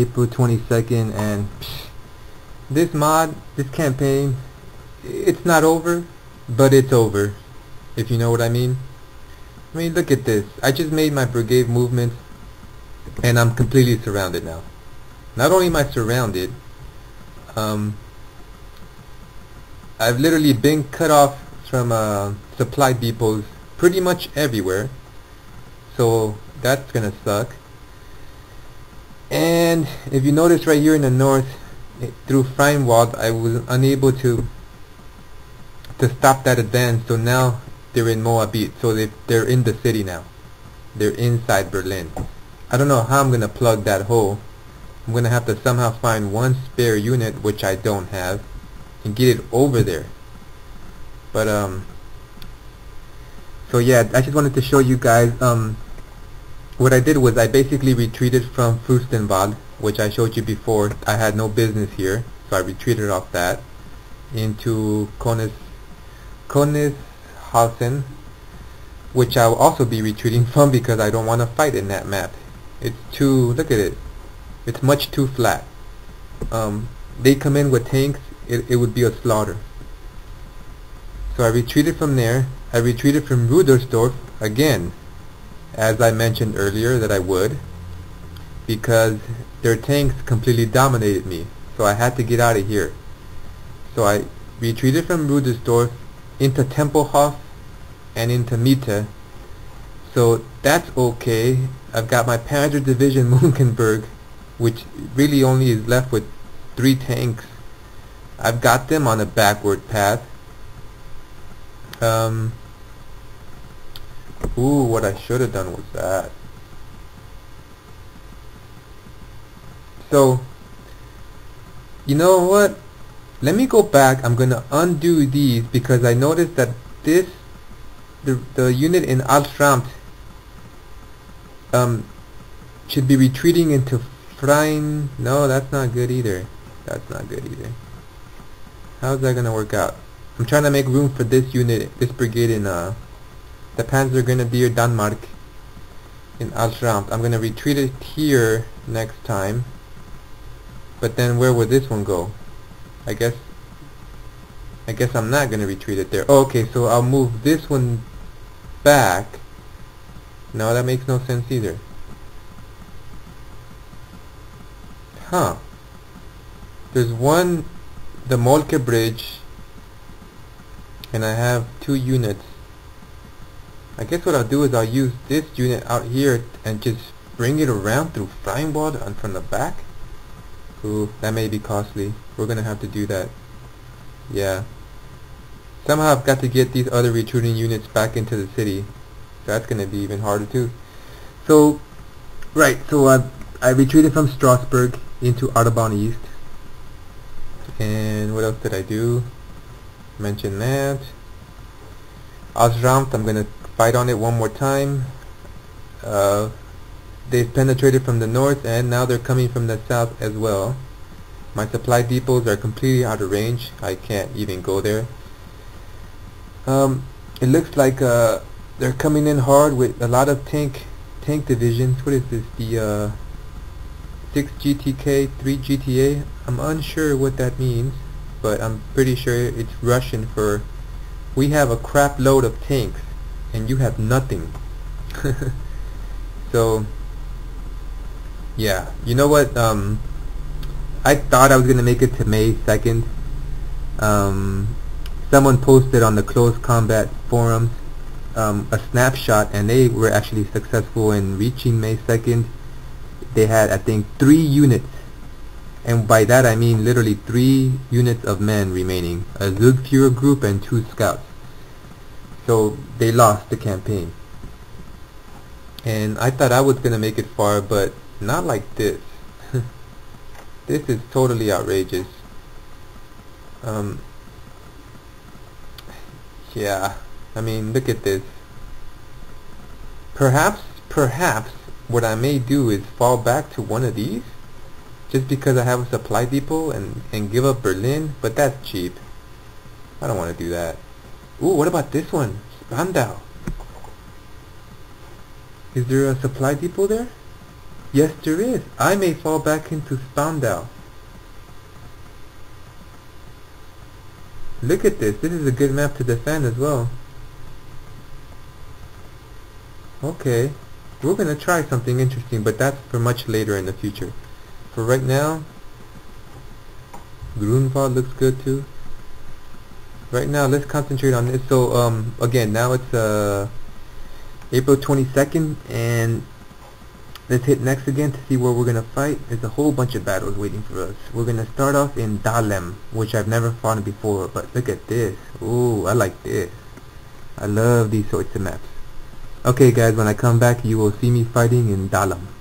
April 22nd and this mod, this campaign, it's not over, but it's over, if you know what I mean. I mean, look at this. I just made my brigade movement and I'm completely surrounded now. Not only am I surrounded, um, I've literally been cut off from uh, supply depots pretty much everywhere. So that's gonna suck. And if you notice right here in the north, it, through Freinwald, I was unable to to stop that advance. So now they're in Moabit. So they they're in the city now. They're inside Berlin. I don't know how I'm gonna plug that hole. I'm gonna have to somehow find one spare unit, which I don't have, and get it over there. But um, so yeah, I just wanted to show you guys um what I did was I basically retreated from Fürstenwald, which I showed you before. I had no business here, so I retreated off that into Konis, Konishausen, which I will also be retreating from because I don't want to fight in that map. It's too, look at it, it's much too flat. Um, they come in with tanks, it, it would be a slaughter. So I retreated from there. I retreated from Rudersdorf again as I mentioned earlier that I would because their tanks completely dominated me. So I had to get out of here. So I retreated from Rudersdorf into Tempelhof and into Mitte so that's okay. I've got my Panzer Division Munkenberg which really only is left with three tanks. I've got them on a backward path. Um, Ooh, what I should have done was that. So, you know what? Let me go back. I'm going to undo these because I noticed that this, the, the unit in Altramt, um, should be retreating into Freien. No, that's not good either. That's not good either. How's that going to work out? I'm trying to make room for this unit, this brigade in, uh, the pads are going Panzer Grenadier Denmark in Altramt. I'm gonna retreat it here next time. But then where would this one go? I guess I guess I'm not gonna retreat it there. Oh, okay, so I'll move this one back. No, that makes no sense either. Huh. There's one the Moltke Bridge and I have two units I guess what I'll do is I'll use this unit out here and just bring it around through flying Freinwald and from the back. Ooh, that may be costly. We're gonna have to do that. Yeah. Somehow I've got to get these other retreating units back into the city. So that's gonna be even harder too. So, right, so I, I retreated from Strausberg into Artaban East. And what else did I do? Mention that. Osramt, I'm gonna fight on it one more time. Uh, they've penetrated from the north and now they're coming from the south as well. My supply depots are completely out of range. I can't even go there. Um, it looks like uh, they're coming in hard with a lot of tank tank divisions. What is this? The uh, 6 GTK, 3 GTA? I'm unsure what that means, but I'm pretty sure it's Russian for we have a crap load of tanks and you have nothing. So yeah you know what um I thought I was gonna make it to May 2nd um someone posted on the close combat forums um, a snapshot and they were actually successful in reaching May 2nd they had I think three units and by that I mean literally three units of men remaining a Zugführer group and two scouts so they lost the campaign. And I thought I was going to make it far, but not like this. this is totally outrageous. Um, yeah, I mean, look at this. Perhaps, perhaps, what I may do is fall back to one of these, just because I have a supply depot and, and give up Berlin, but that's cheap. I don't want to do that. Ooh, what about this one? Spandau. Is there a supply depot there? Yes, there is. I may fall back into Spandau. Look at this. This is a good map to defend as well. Okay. We're going to try something interesting, but that's for much later in the future. For right now, Grunwald looks good too. Right now, let's concentrate on this. So, um, again, now it's uh, April 22nd, and let's hit next again to see where we're going to fight. There's a whole bunch of battles waiting for us. We're going to start off in Dahlem which I've never fought before, but look at this. Ooh, I like this. I love these sorts of maps. Okay guys, when I come back you will see me fighting in Dahlem.